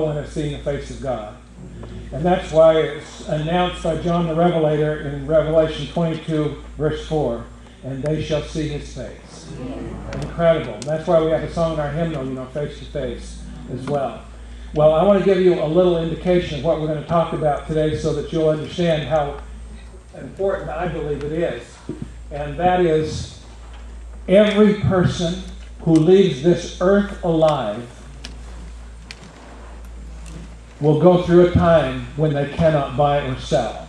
one has seen the face of God. And that's why it's announced by John the Revelator in Revelation 22, verse 4 and they shall see his face. Incredible. That's why we have a song in our hymnal, you know, face to face as well. Well, I want to give you a little indication of what we're going to talk about today so that you'll understand how important I believe it is. And that is every person who leaves this earth alive will go through a time when they cannot buy or sell.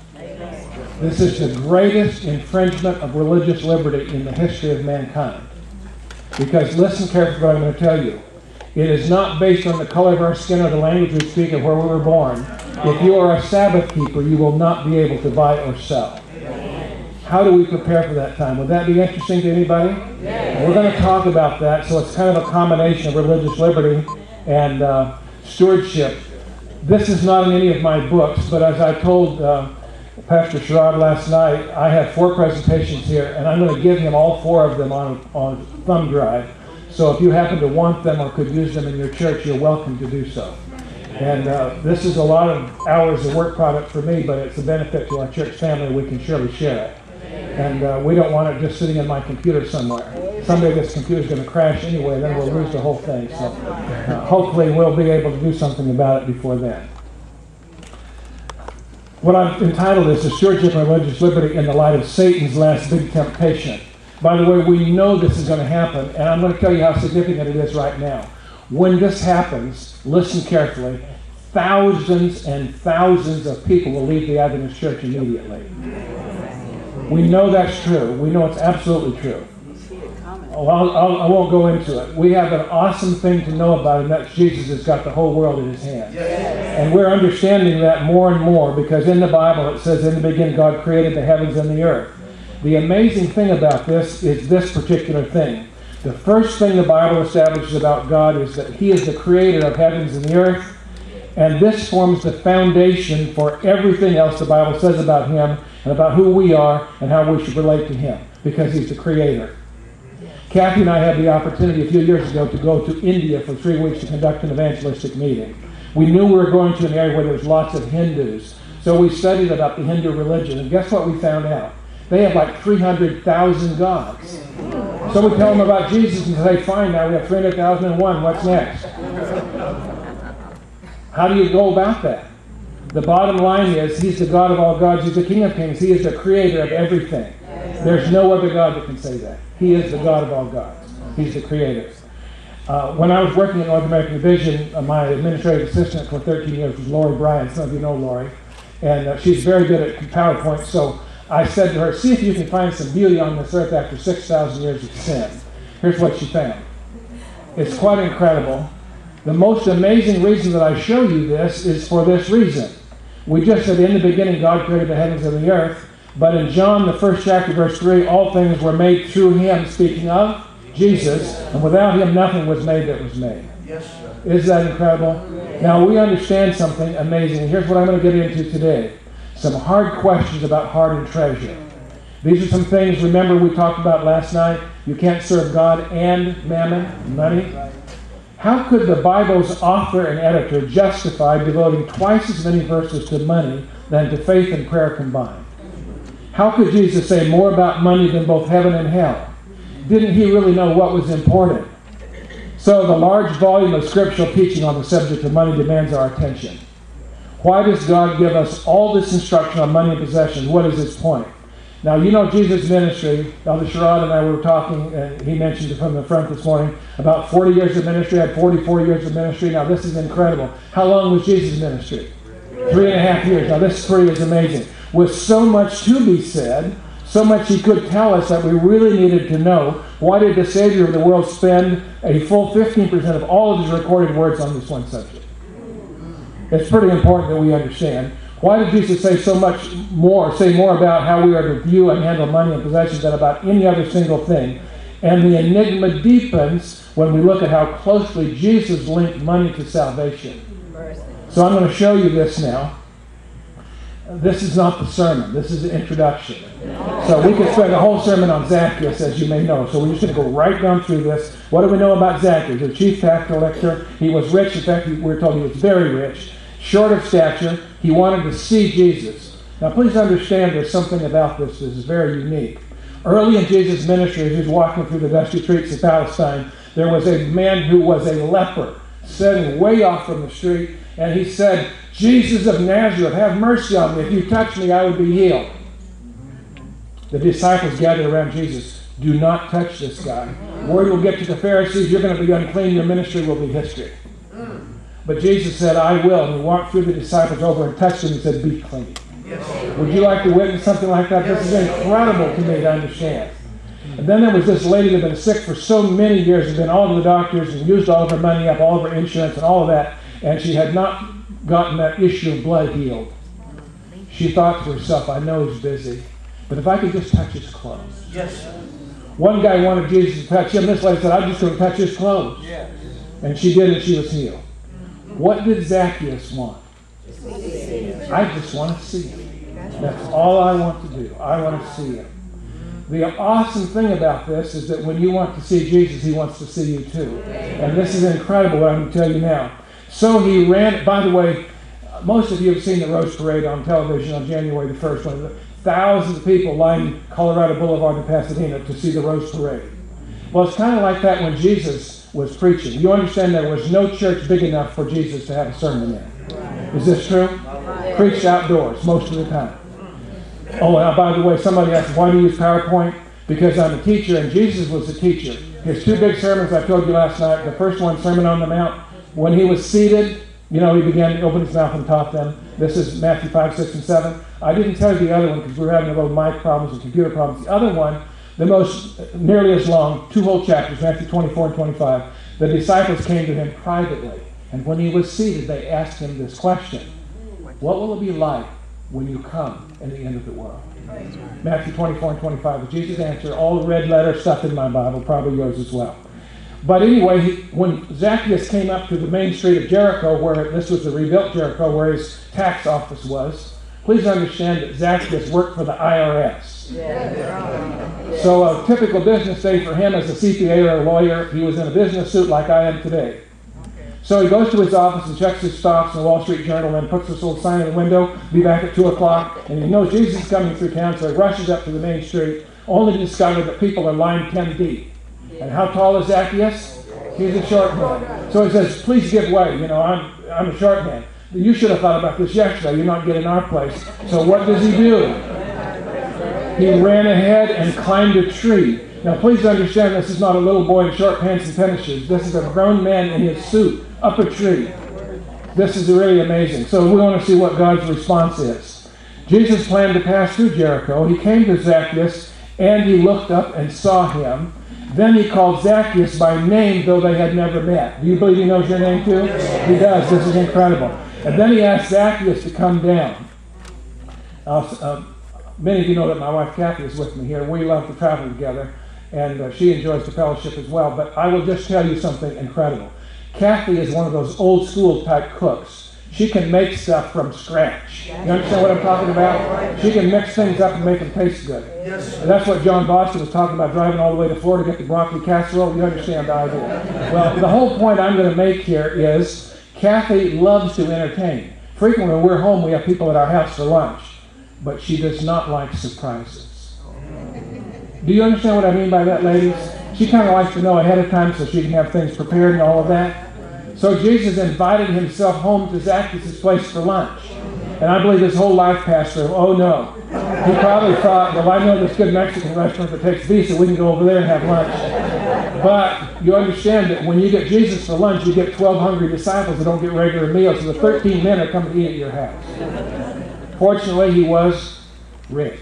This is the greatest infringement of religious liberty in the history of mankind. Because listen carefully to what I'm going to tell you. It is not based on the color of our skin or the language we speak or where we were born. If you are a Sabbath keeper, you will not be able to buy or sell. How do we prepare for that time? Would that be interesting to anybody? We're going to talk about that. So it's kind of a combination of religious liberty and uh, stewardship. This is not in any of my books, but as I told uh, Pastor Sherrod last night, I have four presentations here, and I'm going to give him all four of them on, on thumb drive. So if you happen to want them or could use them in your church, you're welcome to do so. And uh, this is a lot of hours of work product for me, but it's a benefit to our church family. We can surely share it. And uh, we don't want it just sitting in my computer somewhere. Someday this computer is going to crash anyway, then we'll lose the whole thing. So uh, hopefully we'll be able to do something about it before then. What I've entitled is The Stewardship of Religious Liberty in the Light of Satan's Last Big Temptation. By the way, we know this is going to happen, and I'm going to tell you how significant it is right now. When this happens, listen carefully, thousands and thousands of people will leave the Adventist church immediately. We know that's true. We know it's absolutely true. Oh, I'll, I'll, I will not go into it. We have an awesome thing to know about, and that's Jesus has got the whole world in his hands. Yes. And we're understanding that more and more because in the Bible it says, In the beginning, God created the heavens and the earth. The amazing thing about this is this particular thing. The first thing the Bible establishes about God is that He is the creator of heavens and the earth, and this forms the foundation for everything else the Bible says about Him and about who we are and how we should relate to Him because He's the creator. Kathy and I had the opportunity a few years ago to go to India for three weeks to conduct an evangelistic meeting. We knew we were going to an area where there was lots of Hindus, so we studied about the Hindu religion, and guess what we found out? They have like 300,000 gods. So we tell them about Jesus and say, fine, now we have 300,001. What's next? How do you go about that? The bottom line is, He's the God of all gods. He's the King of kings. He is the creator of everything. There's no other God that can say that. He is the God of all gods. He's the creator. Uh, when I was working at North American Division, uh, my administrative assistant for 13 years was Lori Bryan. Some of you know Lori. And uh, she's very good at PowerPoint. So I said to her, see if you can find some beauty on this earth after 6,000 years of sin. Here's what she found. It's quite incredible. The most amazing reason that I show you this is for this reason. We just said in the beginning God created the heavens and the earth. But in John, the first chapter, verse 3, all things were made through him, speaking of Jesus, and without him nothing was made that was made. Yes, sir. Is that incredible? Now we understand something amazing. Here's what I'm going to get into today. Some hard questions about heart and treasure. These are some things, remember, we talked about last night. You can't serve God and mammon, money. How could the Bible's author and editor justify devoting twice as many verses to money than to faith and prayer combined? How could Jesus say more about money than both heaven and hell? Didn't he really know what was important? So the large volume of scriptural teaching on the subject of money demands our attention. Why does God give us all this instruction on money and possessions? What is its point? Now, you know Jesus' ministry. Elder Sherrod and I were talking, and he mentioned it from the front this morning, about 40 years of ministry, I had 44 years of ministry. Now, this is incredible. How long was Jesus' ministry? Three and a half years. Now, this three is amazing with so much to be said, so much he could tell us that we really needed to know. Why did the Savior of the world spend a full 15% of all of his recorded words on this one subject? It's pretty important that we understand. Why did Jesus say so much more, say more about how we are to view and handle money and possessions than about any other single thing? And the enigma deepens when we look at how closely Jesus linked money to salvation. So I'm going to show you this now. this is not the sermon. This is the introduction. So we could spend a whole sermon on Zacchaeus, as you may know. So we're just going to go right down through this. What do we know about Zacchaeus? The chief tax collector. He was rich. In fact, we're told he was very rich, short of stature. He wanted to see Jesus. Now, please understand there's something about this that is very unique. Early in Jesus' ministry, as he was walking through the dusty streets of Palestine, there was a man who was a leper sitting way off from the street, and he said, Jesus of Nazareth, have mercy on me. If you touch me, I would be healed. The disciples gathered around Jesus. Do not touch this guy. Word will get to the Pharisees, you're going to be unclean, your ministry will be history. But Jesus said, I will. And he walked through the disciples over and touched them and said, Be clean. Yes. Would you like to witness something like that? This is incredible to me to understand. And then there was this lady that had been sick for so many years, had been all to the doctors and used all of her money up, all of her insurance and all of that, and she had not gotten that issue of blood healed. She thought to herself, I know he's busy, but if I could just touch his clothes. Yes. One guy wanted Jesus to touch him. This lady said, I'm just going to touch his clothes. And she did, and she was healed. What did Zacchaeus want? I just want to see him. That's all I want to do. I want to see him. The awesome thing about this is that when you want to see Jesus, he wants to see you too. And this is incredible I'm going to tell you now. So he ran, by the way, most of you have seen the Rose Parade on television on January the 1st, when thousands of people lined Colorado Boulevard in Pasadena to see the Rose Parade. Well, it's kind of like that when Jesus was preaching. You understand there was no church big enough for Jesus to have a sermon in. Is this true? Preached outdoors most of the time. Oh, and by the way, somebody asked, why do you use PowerPoint? Because I'm a teacher and Jesus was a teacher. His two big sermons I told you last night. The first one, Sermon on the Mount, when he was seated, you know, he began to open his mouth and taught them. This is Matthew 5, 6, and 7. I didn't tell you the other one because we were having a little mic problems and computer problems. The other one, the most, nearly as long, two whole chapters, Matthew 24 and 25. The disciples came to him privately. And when he was seated, they asked him this question What will it be like when you come in the end of the world? Matthew 24 and 25 Jesus' answered, all the red letter stuff in my Bible, probably yours as well. But anyway, he, when Zacchaeus came up to the main street of Jericho, where this was the rebuilt Jericho, where his tax office was, please understand that Zacchaeus worked for the IRS. So a typical business day for him as a CPA or a lawyer, he was in a business suit like I am today. So he goes to his office and checks his stocks in the Wall Street Journal and puts this little sign in the window, be back at 2 o'clock, and he knows Jesus is coming through town, so he rushes up to the main street, only to discover that people are lined 10 deep. And how tall is Zacchaeus? He's a short man. So he says, please give way. You know, I'm, I'm a short man. You should have thought about this yesterday. You're not getting our place. So what does he do? He ran ahead and climbed a tree. Now, please understand this is not a little boy in short pants and tennis shoes. This is a grown man in his suit up a tree. This is really amazing. So we want to see what God's response is. Jesus planned to pass through Jericho. He came to Zacchaeus and he looked up and saw him. Then he called Zacchaeus by name, though they had never met. Do you believe he knows your name too? He does. This is incredible. And then he asked Zacchaeus to come down. Uh, many of you know that my wife Kathy is with me here. We love to travel together, and uh, she enjoys the fellowship as well. But I will just tell you something incredible. Kathy is one of those old school type cooks. She can make stuff from scratch. You understand what I'm talking about? She can mix things up and make them taste good. And that's what John Boston was talking about, driving all the way to Florida to get the broccoli casserole. You understand the idea. Well, the whole point I'm going to make here is Kathy loves to entertain. Frequently when we're home, we have people at our house for lunch, but she does not like surprises. Do you understand what I mean by that, ladies? She kind of likes to know ahead of time so she can have things prepared and all of that. So Jesus invited himself home to Zacchaeus' place for lunch. And I believe his whole life passed through. Oh no. He probably thought, well, I know this good Mexican restaurant that takes Visa. We can go over there and have lunch. But you understand that when you get Jesus for lunch, you get 12 hungry disciples that don't get regular meals. So the 13 men are coming to eat at your house. Fortunately, he was rich.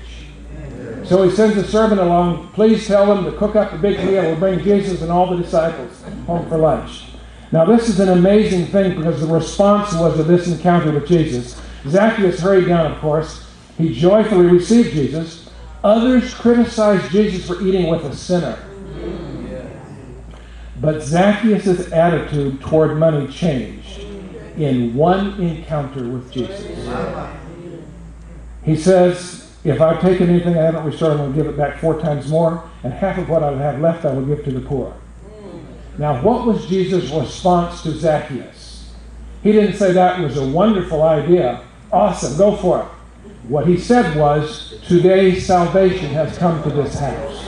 So he sends a servant along. Please tell them to cook up a big meal. We'll bring Jesus and all the disciples home for lunch. Now, this is an amazing thing because the response was of this encounter with Jesus. Zacchaeus hurried down, of course. He joyfully received Jesus. Others criticized Jesus for eating with a sinner. But Zacchaeus' attitude toward money changed in one encounter with Jesus. He says, If I've taken anything I haven't restored, I'm going to give it back four times more, and half of what I have left I will give to the poor. Hmm. Now, what was Jesus' response to Zacchaeus? He didn't say that was a wonderful idea. Awesome, go for it. What he said was, Today salvation has come to this house.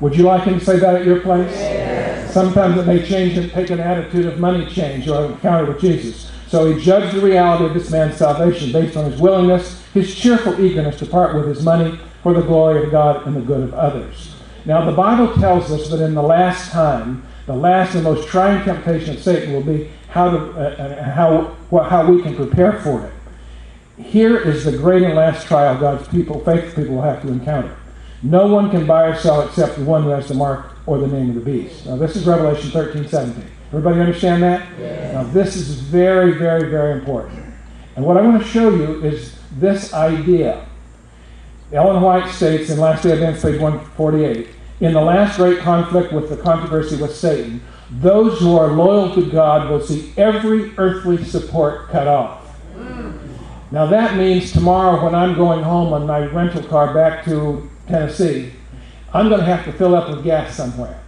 Would you like him to say that at your place? Yes. Sometimes it may change and take an attitude of money change or encounter with Jesus. So he judged the reality of this man's salvation based on his willingness, his cheerful eagerness to part with his money for the glory of God and the good of others. Now, the Bible tells us that in the last time, the last and most trying temptation of Satan will be how, to, uh, uh how, how we can prepare for it. Here is the great and last trial God's people, faithful people, will have to encounter. No one can buy or sell except the one who has the mark or the name of the beast. Now, this is Revelation 13, 17. Everybody understand that? Yes. Now, this is very, very, very important. And what I want to show you is this idea. Ellen White states in Last Day Events, page 148, in the last great conflict with the controversy with Satan, those who are loyal to God will see every earthly support cut off. Now that means tomorrow when I'm going home on my rental car back to Tennessee, I'm going to have to fill up with gas somewhere.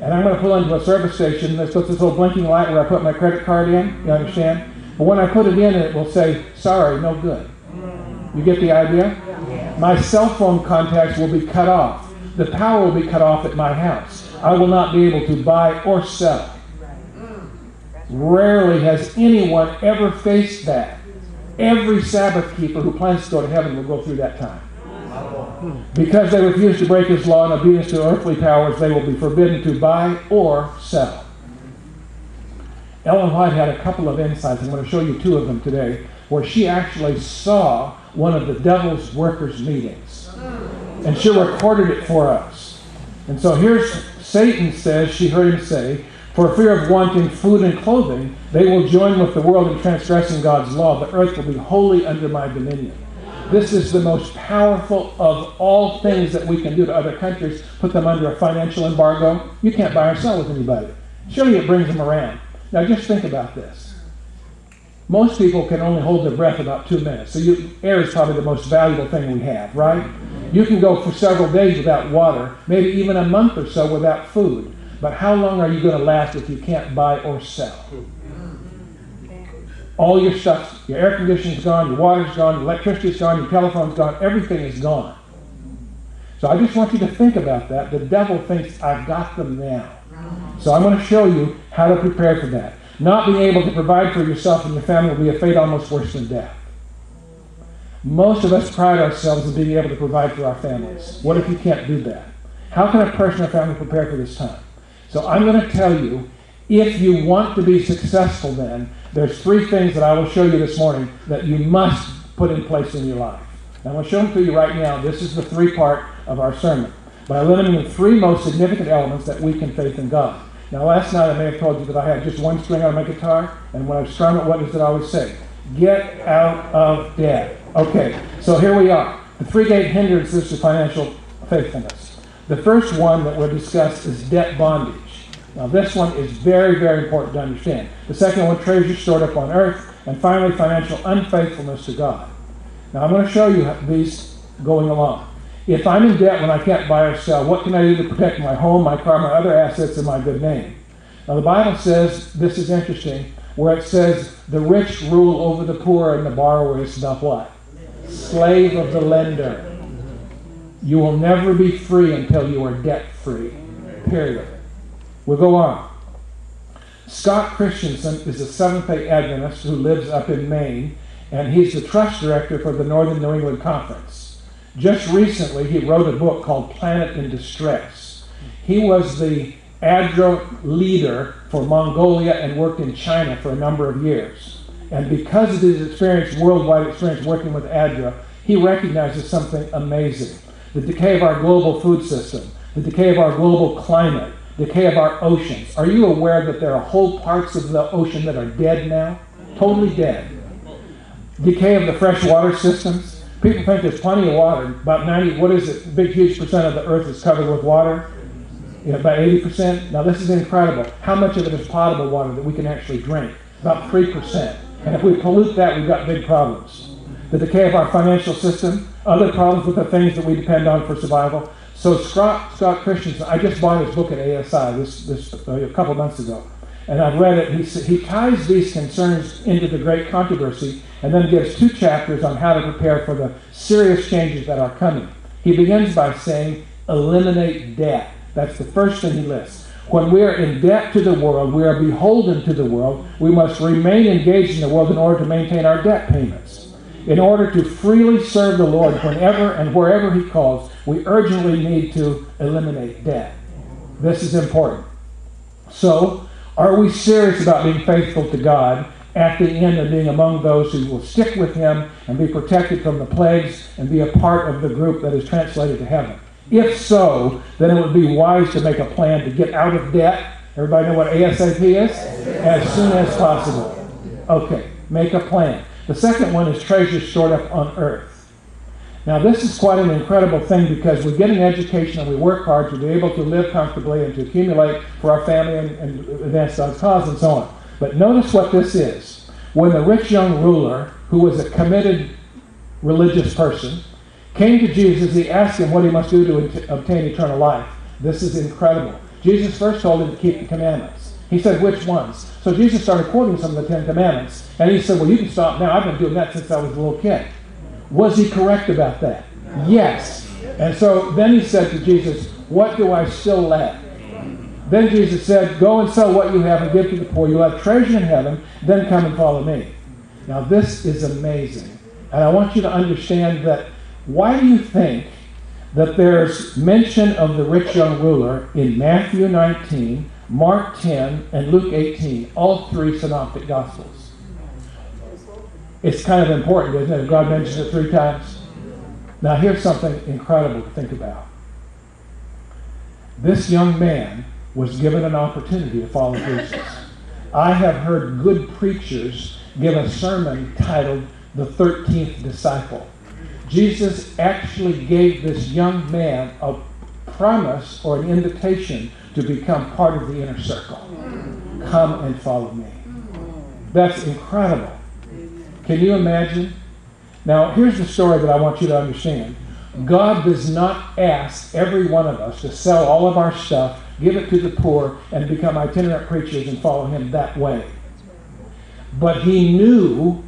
And I'm going to pull into a service station. There's this little blinking light where I put my credit card in. You understand? But when I put it in, it will say, sorry, no good. You get the idea? My cell phone contacts will be cut off. The power will be cut off at my house. I will not be able to buy or sell. Rarely has anyone ever faced that. Every Sabbath keeper who plans to go to heaven will go through that time. Because they refuse to break his law and obedience to earthly powers, they will be forbidden to buy or sell. Ellen White had a couple of insights. I'm going to show you two of them today, where she actually saw one of the devil's workers' meetings. And she recorded it for us. And so here's Satan says, she heard him say, For fear of wanting food and clothing, they will join with the world in transgressing God's law. The earth will be wholly under my dominion. This is the most powerful of all things that we can do to other countries, put them under a financial embargo. You can't buy or sell with anybody. Surely it brings them around. Now just think about this. Most people can only hold their breath about two minutes. So you, air is probably the most valuable thing we have, right? You can go for several days without water, maybe even a month or so without food. But how long are you going to last if you can't buy or sell? All your stuff, your air conditioning's gone, your water's gone, your electricity's gone, your telephone's gone, everything is gone. So I just want you to think about that. The devil thinks I've got them now. So I'm going to show you how to prepare for that. Not being able to provide for yourself and your family will be a fate almost worse than death. Most of us pride ourselves in being able to provide for our families. What if you can't do that? How can a person or family prepare for this time? So I'm going to tell you, if you want to be successful then, there's three things that I will show you this morning that you must put in place in your life. I'm going to show them to you right now. This is the three part of our sermon. By eliminating the three most significant elements that weaken faith in God. Now, last night I may have told you that I had just one string on my guitar, and when I strum it, what does it always say? Get out of debt. Okay, so here we are. The three gate hindrances to financial faithfulness. The first one that we'll discuss is debt bondage. Now, this one is very, very important to understand. The second one, treasure stored up on earth. And finally, financial unfaithfulness to God. Now, I'm going to show you these going along. If I'm in debt when I can't buy or sell, what can I do to protect my home, my car, my other assets, and my good name? Now, the Bible says, this is interesting, where it says, the rich rule over the poor and the borrower is the what? Slave of the lender. You will never be free until you are debt free. Period. We'll go on. Scott Christensen is a Seventh day Adventist who lives up in Maine, and he's the trust director for the Northern New England Conference. Just recently, he wrote a book called Planet in Distress. He was the ADRA leader for Mongolia and worked in China for a number of years. And because of his experience, worldwide experience working with ADRA, he recognizes something amazing the decay of our global food system, the decay of our global climate, decay of our oceans. Are you aware that there are whole parts of the ocean that are dead now? Totally dead. Decay of the freshwater systems. People think there's plenty of water. About 90, what is it? big, huge percent of the earth is covered with water. You know, about 80%. Now, this is incredible. How much of it is potable water that we can actually drink? About 3%. And if we pollute that, we've got big problems. the decay of our financial system, other problems with the things that we depend on for survival. So Scott, Scott Christensen, I just bought his book at ASI this, this uh, a couple months ago, and I've read it. He, he ties these concerns into the great controversy and then gives two chapters on how to prepare for the serious changes that are coming. He begins by saying, eliminate debt. That's the first thing he lists. When we are in debt to the world, we are beholden to the world. We must remain engaged in the world in order to maintain our debt payments. In order to freely serve the Lord whenever and wherever He calls, we urgently need to eliminate debt. This is important. So, are we serious about being faithful to God at the end and being among those who will stick with Him and be protected from the plagues and be a part of the group that is translated to heaven? If so, then it would be wise to make a plan to get out of debt. Everybody know what ASAP is? As soon as possible. Okay, make a plan. The second one is treasures stored up on earth. Now, this is quite an incredible thing because we get an education and we work hard to be able to live comfortably and to accumulate for our family and, and advance God's cause and so on. But notice what this is. When the rich young ruler, who was a committed religious person, came to Jesus, he asked him what he must do to obtain eternal life. This is incredible. Jesus first told him to keep the commandments. He said, which ones? So Jesus started quoting some of the Ten Commandments. And he said, well, you can stop now. I've been doing that since I was a little kid. Was he correct about that? Yes. And so then he said to Jesus, what do I still lack? Then Jesus said, Go and sell what you have and give to the poor. You'll have treasure in heaven. Then come and follow me. Now, this is amazing. And I want you to understand that why do you think that there's mention of the rich young ruler in Matthew 19, Mark 10, and Luke 18, all three synoptic gospels? It's kind of important, isn't it? God mentions it three times. Now, here's something incredible to think about. This young man was given an opportunity to follow Jesus. I have heard good preachers give a sermon titled The 13th Disciple. Jesus actually gave this young man a promise or an invitation to become part of the inner circle. Come and follow me. That's incredible. Can you imagine? Now, here's the story that I want you to understand. God does not ask every one of us to sell all of our stuff, give it to the poor, and become itinerant preachers and follow Him that way. But He knew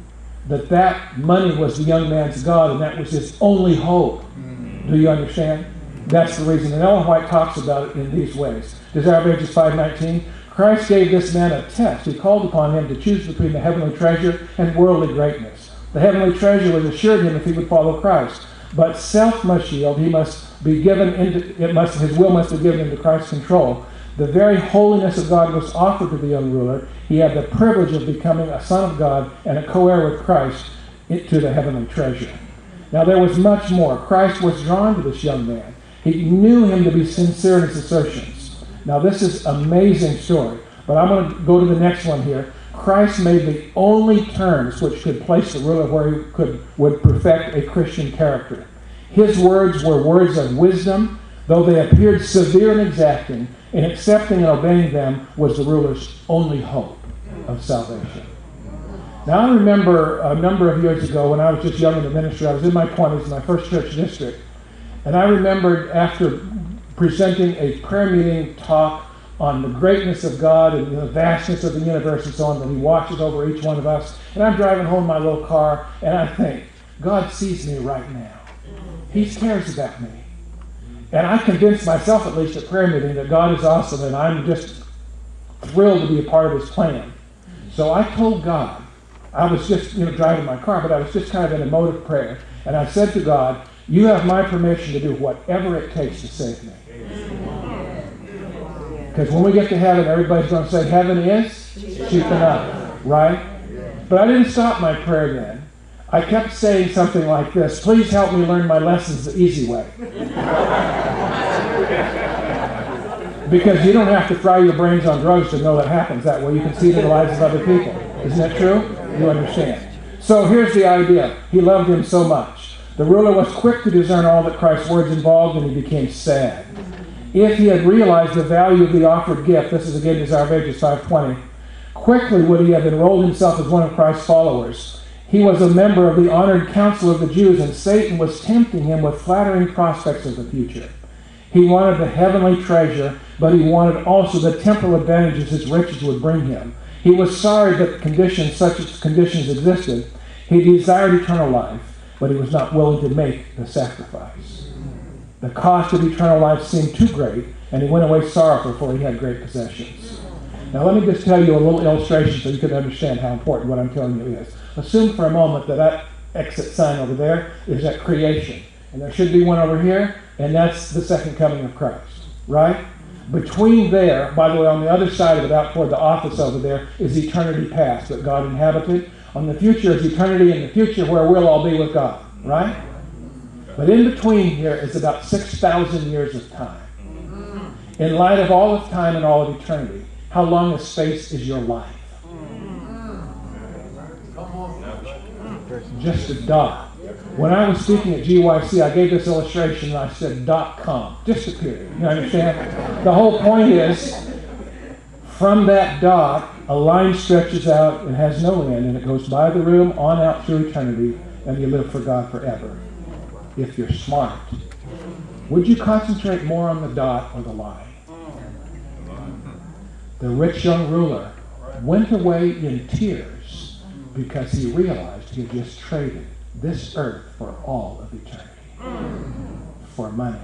that that money was the young man's God and that was his only hope. Mm. Do you understand? That's the reason. And Ellen White talks about it in these ways. Desire of Ages 5.19, Christ gave this man a test. He called upon him to choose between the heavenly treasure and worldly greatness. The heavenly treasure was assured him if he would follow Christ. But self must yield. He must be given into, it must, his will must be given into Christ's control. The very holiness of God was offered to the young ruler. He had the privilege of becoming a son of God and a co heir with Christ to the heavenly treasure. Now, there was much more. Christ was drawn to this young man. He knew him to be sincere in his assertions. Now, this is amazing story, but I'm going to go to the next one here. Christ made the only terms which could place the ruler where he could would perfect a Christian character. His words were words of wisdom, though they appeared severe and exacting in accepting and obeying them was the ruler's only hope of salvation. Now, I remember a number of years ago when I was just young in the ministry, I was in my 20s in my first church district, and I remembered after presenting a prayer meeting talk on the greatness of God and the vastness of the universe and so on, that He watches over each one of us. And I'm driving home in my little car, and I think, God sees me right now. He cares about me. And I convinced myself, at least at prayer meeting, that God is awesome and I'm just thrilled to be a part of his plan. So I told God, I was just you know driving my car, but I was just kind of in a mode of prayer. And I said to God, You have my permission to do whatever it takes to save me. Because when we get to heaven, everybody's going to say, Heaven is cheap enough, right? But I didn't stop my prayer then. I kept saying something like this Please help me learn my lessons the easy way. because you don't have to fry your brains on drugs to know that happens that way. You can see it in the lives of other people. Isn't that true? You understand. So here's the idea He loved him so much. The ruler was quick to discern all that Christ's words involved, and he became sad. If he had realized the value of the offered gift, this is again Desire of Ages 520, quickly would he have enrolled himself as one of Christ's followers He was a member of the honored council of the Jews, and Satan was tempting him with flattering prospects of the future. He wanted the heavenly treasure, but he wanted also the temporal advantages his riches would bring him. He was sorry that conditions such as conditions existed. He desired eternal life, but he was not willing to make the sacrifice. The cost of eternal life seemed too great, and he went away sorrowful, for he had great possessions. Now, let me just tell you a little illustration so you can understand how important what I'm telling you is. Assume for a moment that that exit sign over there is at creation, and there should be one over here, and that's the second coming of Christ, right? Between there, by the way, on the other side of it, out toward the office over there, is eternity past that God inhabited. On the future is eternity in the future where we'll all be with God, right? But in between here is about 6,000 years of time. In light of all of time and all of eternity, how long of space is your life? Just a dot. When I was speaking at GYC, I gave this illustration and I said dot com. Just a period. You understand? The whole point is from that dot, a line stretches out and has no end, and it goes by the room on out through eternity, and you live for God forever. If you're smart. Would you concentrate more on the dot or the line? The rich young ruler went away in tears because he realized he had just traded this earth for all of eternity. For money.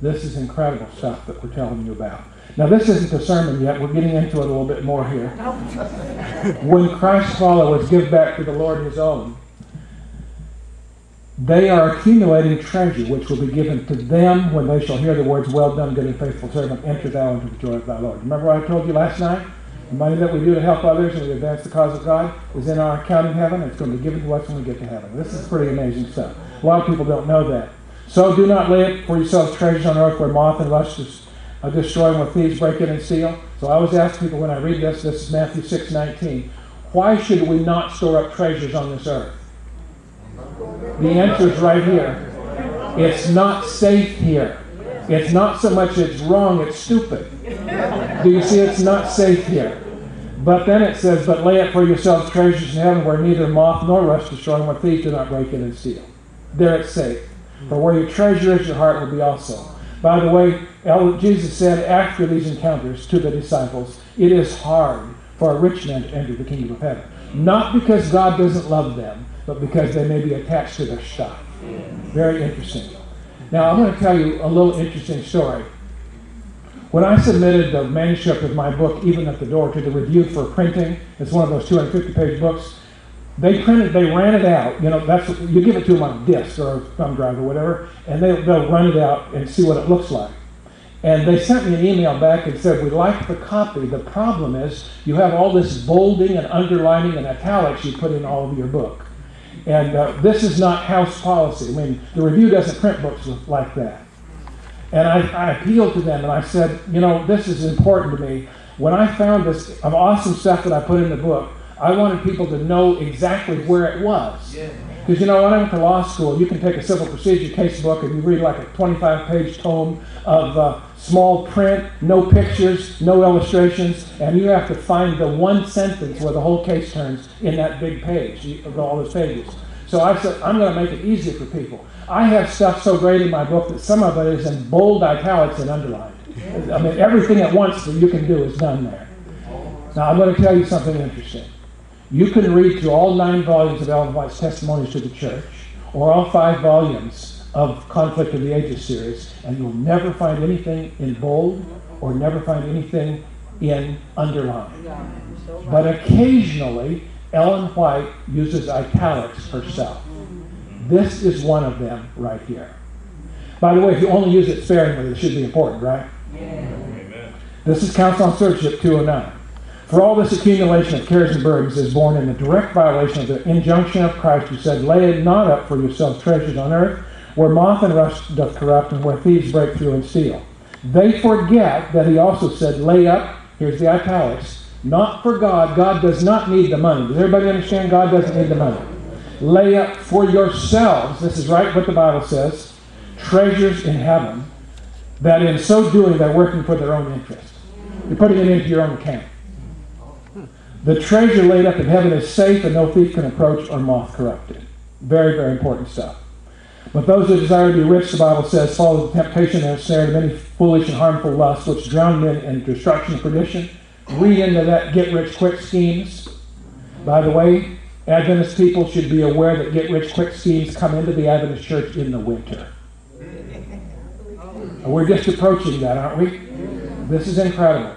This is incredible stuff that we're telling you about. Now, this isn't the sermon yet. We're getting into it a little bit more here. when Christ's followers give back to the Lord his own, they are accumulating treasure which will be given to them when they shall hear the words, Well done, good and faithful servant, enter thou into the joy of thy Lord. Remember what I told you last night? The money that we do to help others and we advance the cause of God is in our account in heaven. It's going to be given to us when we get to heaven. This is pretty amazing stuff. A lot of people don't know that. So do not lay up for yourselves treasures on earth where moth and rust destroy uh, destroy when thieves break in and steal. So I always ask people when I read this, this is Matthew 6, 19, why should we not store up treasures on this earth? The answer is right here. It's not safe here. It's not so much it's wrong, it's stupid. Do you see it's not safe here? But then it says, But lay up for yourselves treasures in heaven where neither moth nor rust destroy, and where thieves do not break in and steal. There it's safe. For where your treasure is, your heart will be also. By the way, Jesus said after these encounters to the disciples, It is hard for a rich man to enter the kingdom of heaven. Not because God doesn't love them, but because they may be attached to their stuff. Very interesting. Now, I'm going to tell you a little interesting story. When I submitted the manuscript of my book, even at the door, to the review for printing, it's one of those 250 page books. They printed, they ran it out. You know, that's you give it to them on a disc or a thumb drive or whatever, and they, they'll run it out and see what it looks like. And they sent me an email back and said, We like the copy. The problem is you have all this bolding and underlining and italics you put in all of your book. And uh, this is not house policy. I mean, the review doesn't print books like that. And I, I appealed to them and I said, you know, this is important to me. When I found this awesome stuff that I put in the book, I wanted people to know exactly where it was. Because, you know, when I went to law school, you can take a civil procedure case book and you read like a 25 page tome of uh, small print, no pictures, no illustrations, and you have to find the one sentence where the whole case turns in that big page of all those pages. So I said, I'm going to make it easier for people. I have stuff so great in my book that some of it is in bold italics and underlined. I mean, everything at once that you can do is done there. Now, I'm going to tell you something interesting. You can read through all nine volumes of Ellen White's Testimonies to the Church, or all five volumes of Conflict of the Ages series, and you'll never find anything in bold or never find anything in underline. But occasionally, Ellen White uses italics herself. This is one of them right here. By the way, if you only use it sparingly, it should be important, right? Yeah. Amen. This is Counsels on Stewardship 209. For all this accumulation of cares and burdens is born in the direct violation of the injunction of Christ who said, Lay it not up for yourselves treasures on earth, where moth and rust doth corrupt, and where thieves break through and steal. They forget that he also said, Lay up, here's the italics, not for God. God does not need the money. Does everybody understand? God doesn't need the money. Lay up for yourselves, this is right what the Bible says, treasures in heaven, that in so doing they're working for their own interest. You're putting it into your own account. The treasure laid up in heaven is safe and no thief can approach or moth corrupt it. Very, very important stuff. But those who desire to be rich, the Bible says, follow the temptation and snare of many foolish and harmful lusts, which drown men in destruction and perdition. Read into that get rich quick schemes. By the way, Adventist people should be aware that get rich quick schemes come into the Adventist church in the winter. We're just approaching that, aren't we? This is incredible.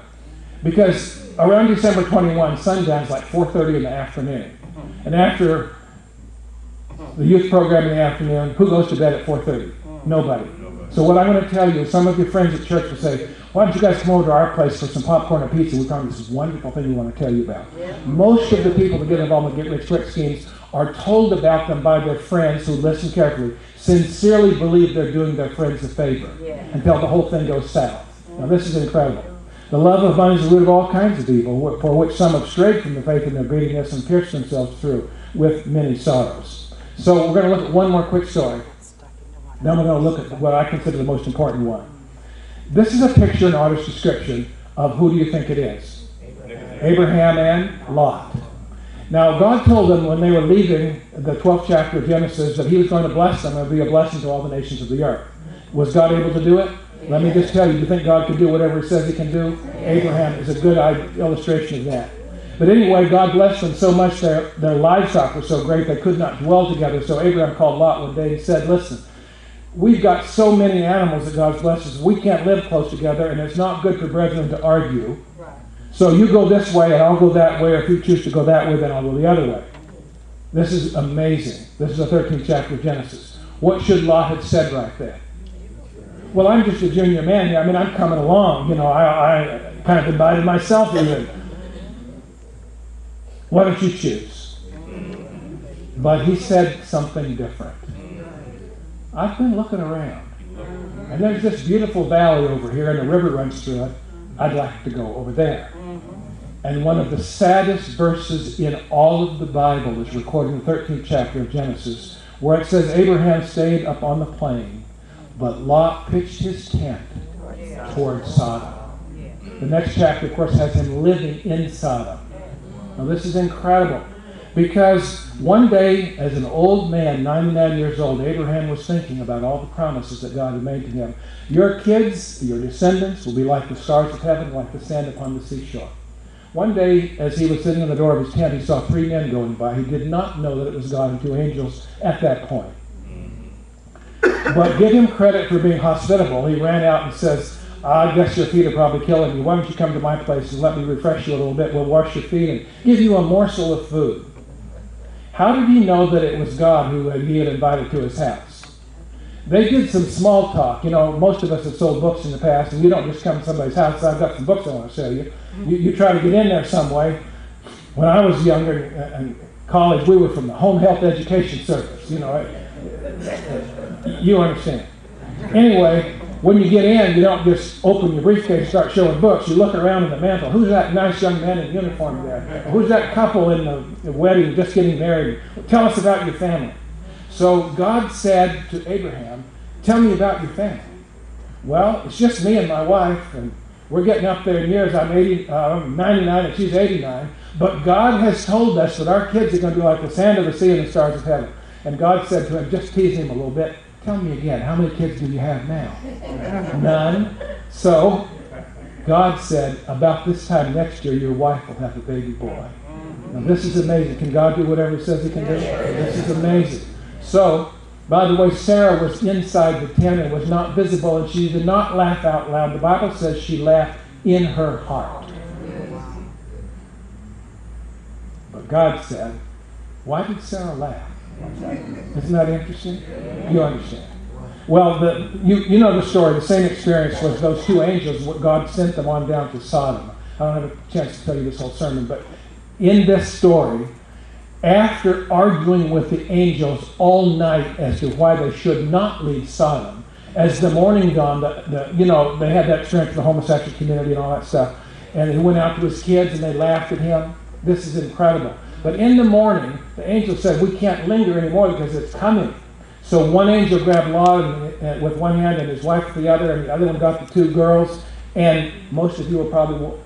Because around December 21, sundown's like 4.30 in the afternoon. And after the youth program in the afternoon, who goes to bed at 4.30? Nobody. So what I'm going to tell you, is some of your friends at church will say, why don't you guys come over to our place for some popcorn and pizza? We found this wonderful thing we want to tell you about. Most of the people that get involved with Get Rich Quick schemes are told about them by their friends who listen carefully, sincerely believe they're doing their friends a favor, until the whole thing goes south. Now this is incredible. The love of money is the root of all kinds of evil, for which some have strayed from the faith in their greediness and pierced themselves through with many sorrows. So we're going to look at one more quick story. Then we're going to look at what I consider the most important one. This is a picture, an artist's description of who do you think it is? Abraham and Lot. Now, God told them when they were leaving the 12th chapter of Genesis that He was going to bless them and be a blessing to all the nations of the earth. Was God able to do it? Let me just tell you, you think God can do whatever He says He can do? Abraham is a good illustration of that. But anyway, God blessed them so much, their, their livestock was so great they could not dwell together. So Abraham called Lot one day and said, Listen, we've got so many animals that God blesses, we can't live close together, and it's not good for brethren to argue. So you go this way, and I'll go that way, if you choose to go that way, then I'll go the other way. This is amazing. This is the 13th chapter of Genesis. What should Lot have said right there? Well, I'm just a junior man here. I mean, I'm coming along. You know, I, I kind of invited myself even. Why don't you choose? But he said something different. I've been looking around. And there's this beautiful valley over here, and the river runs through it. I'd like to go over there. And one of the saddest verses in all of the Bible is recorded in the 13th chapter of Genesis, where it says Abraham stayed up on the plain, but Lot pitched his tent toward Sodom. The next chapter, of course, has him living in Sodom. Now, this is incredible. Because one day, as an old man, 99 years old, Abraham was thinking about all the promises that God had made to him. Your kids, your descendants, will be like the stars of heaven, like the sand upon the seashore. One day, as he was sitting in the door of his tent, he saw three men going by. He did not know that it was God and two angels at that point. But give him credit for being hospitable. He ran out and says, ah, I guess your feet are probably killing you. Why don't you come to my place and let me refresh you a little bit? We'll wash your feet and give you a morsel of food. How did he know that it was God who he had invited to his house? They did some small talk. You know, most of us have sold books in the past, and you don't just come to somebody's house. I've got some books I want to show you. You, you try to get in there some way. When I was younger uh, in college, we were from the Home Health Education Service. You know, you understand. Anyway, when you get in, you don't just open your briefcase and start showing books. You look around in the mantle. Who's that nice young man in uniform there? Who's that couple in the wedding just getting married? Tell us about your family. So God said to Abraham, Tell me about your family. Well, it's just me and my wife, and we're getting up there in years. I'm 80, uh, 99 and she's 89. But God has told us that our kids are going to be like the sand of the sea and the stars of heaven. And God said to him, just tease him a little bit, Tell me again, how many kids do you have now? None. So, God said, about this time next year, your wife will have a baby boy. Now, this is amazing. Can God do whatever He says He can do? This is amazing. So, by the way, Sarah was inside the tent and was not visible, and she did not laugh out loud. The Bible says she laughed in her heart. But God said, Why did Sarah laugh? Isn't that interesting? You understand. Well, the, you, you know the story. The same experience was those two angels. What God sent them on down to Sodom. I don't have a chance to tell you this whole sermon, but in this story, after arguing with the angels all night as to why they should not leave Sodom, as the morning dawned, the, the, you know, they had that experience with the homosexual community and all that stuff, and he went out to his kids and they laughed at him. This is incredible. But in the morning, the angel said, We can't linger anymore because it's coming. So one angel grabbed Lot uh, with one hand and his wife with the other, and the other one got the two girls. And most of you will probably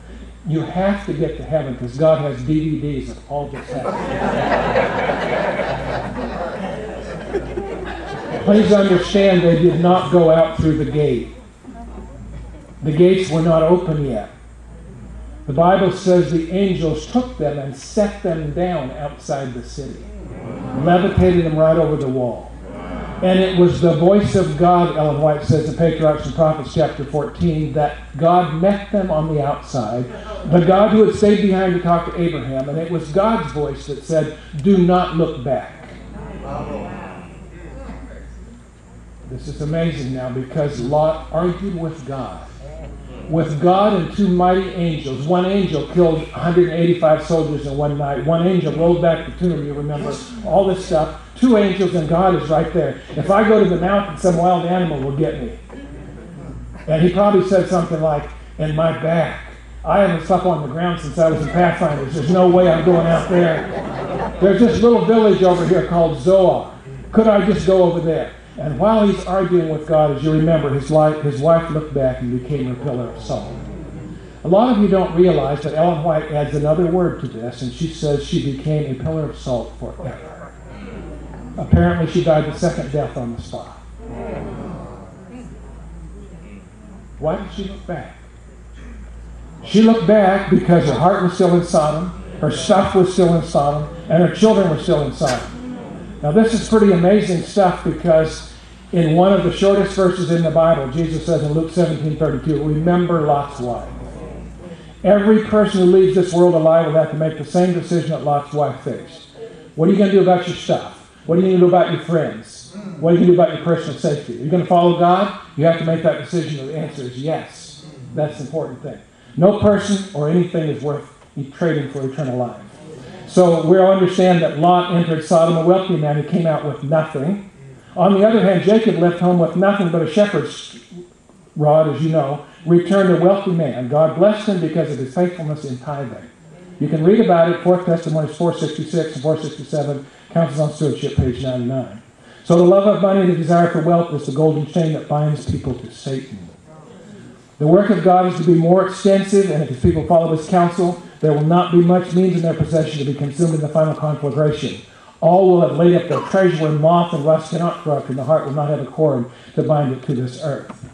You have to get to heaven because God has DVDs of all this. Please understand they did not go out through the gate. The gates were not open yet. The Bible says the angels took them and set them down outside the city, levitated them right over the wall. And it was the voice of God, Ellen White says in Patriarchs and Prophets, chapter 14, that God met them on the outside. The God who had stayed behind to talk to Abraham, and it was God's voice that said, Do not look back. This is amazing now because Lot argued with God with God and two mighty angels. One angel killed 185 soldiers in one night. One angel rolled back the tomb, you remember. All this stuff. Two angels and God is right there. If I go to the mountain, some wild animal will get me. And he probably said something like, in my back. I haven't slept on the ground since I was in Pathfinders. There's no way I'm going out there. There's this little village over here called Zoar. Could I just go over there? And while he's arguing with God, as you remember, his, life, his wife looked back and became a pillar of salt. A lot of you don't realize that Ellen White adds another word to this, and she says she became a pillar of salt forever. Apparently, she died the second death on the spot. Why did she look back? She looked back because her heart was still in Sodom, her stuff was still in Sodom, and her children were still in Sodom. Now, this is pretty amazing stuff because in one of the shortest verses in the Bible, Jesus says in Luke 17 32, remember Lot's wife. Every person who leaves this world alive will have to make the same decision that Lot's wife faced. What are you going to do about your stuff? What are you going to do about your friends? What are you going to do about your personal safety? Are you going to follow God? You have to make that decision. The answer is yes. That's the important thing. No person or anything is worth trading for eternal life. So we'll understand that Lot entered Sodom a wealthy man who came out with nothing. On the other hand, Jacob left home with nothing but a shepherd's rod, as you know, returned a wealthy man. God blessed him because of his faithfulness in tithing. You can read about it, 4th Testimonies 466 and 467, Counsels on Stewardship, page 99. So the love of money, and the desire for wealth is the golden chain that binds people to Satan. The work of God is to be more extensive, and if his people follow his counsel, there will not be much means in their possession to be consumed in the final conflagration. All will have laid up their treasure where moth and rust cannot corrupt, and the heart will not have a cord to bind it to this earth.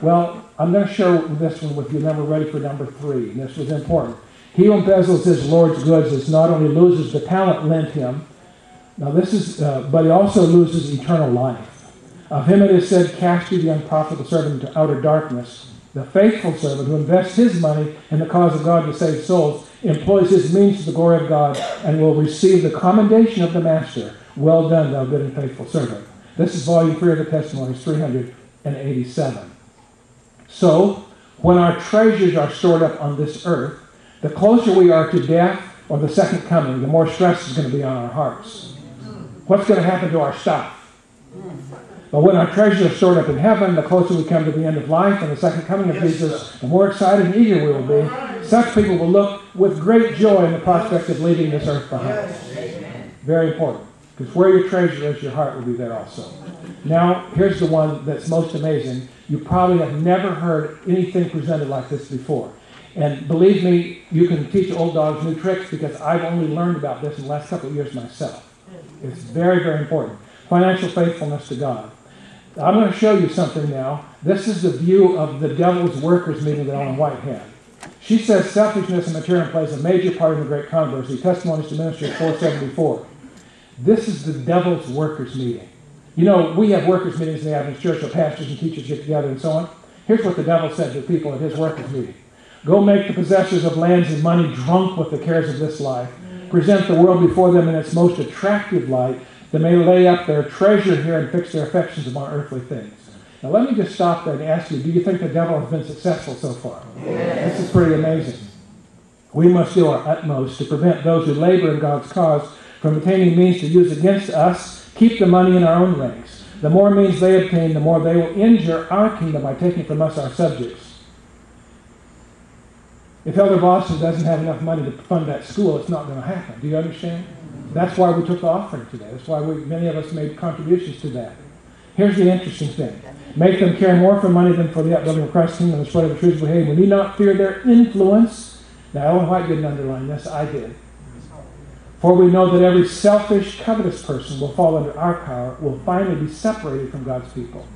Well, I'm going to share this one with you. Then we're ready for number three. And this was important. He who embezzles his Lord's goods is not only loses the talent lent him, now this is, uh, but he also loses eternal life. Of him it is said, Cast you the unprofitable servant into outer darkness. The faithful servant who invests his money in the cause of God to save souls employs his means to the glory of God and will receive the commendation of the master. Well done, thou good and faithful servant. This is volume 3 of the Testimonies, 387. So, when our treasures are stored up on this earth, the closer we are to death or the second coming, the more stress is going to be on our hearts. What's going to happen to our stuff? But when our treasures are stored up in heaven, the closer we come to the end of life and the second coming of Jesus, the more excited and eager we will be. Such people will look with great joy in the prospect of leaving this earth behind. Very important. Because where your treasure is, your heart will be there also. Now, here's the one that's most amazing. You probably have never heard anything presented like this before. And believe me, you can teach old dogs new tricks because I've only learned about this in the last couple of years myself. It's very, very important. Financial faithfulness to God. I'm going to show you something now. This is the view of the devil's workers meeting that Ellen White had. She says selfishness and materialism plays a major part in the great controversy. Testimonies to Ministry 474. This is the devil's workers meeting. You know, we have workers meetings in the Adventist church where pastors and teachers get together and so on. Here's what the devil said to the people at his workers meeting. Go make the possessors of lands and money drunk with the cares of this life. Present the world before them in its most attractive light they may lay up their treasure here and fix their affections upon earthly things. Now, let me just stop there and ask you do you think the devil has been successful so far? Yes. This is pretty amazing. We must do our utmost to prevent those who labor in God's cause from obtaining means to use against us, keep the money in our own ranks. The more means they obtain, the more they will injure our kingdom by taking from us our subjects. If Elder Boston doesn't have enough money to fund that school, it's not going to happen. Do you understand? That's why we took the offering today. That's why we, many of us made contributions to that. Here's the interesting thing. Make them care more for money than for the upbuilding of Christ's kingdom and the spread of the truth of behavior. We need not fear their influence. Now, Ellen White didn't underline this, I did. For we know that every selfish, covetous person will fall under our power, will finally be separated from God's people.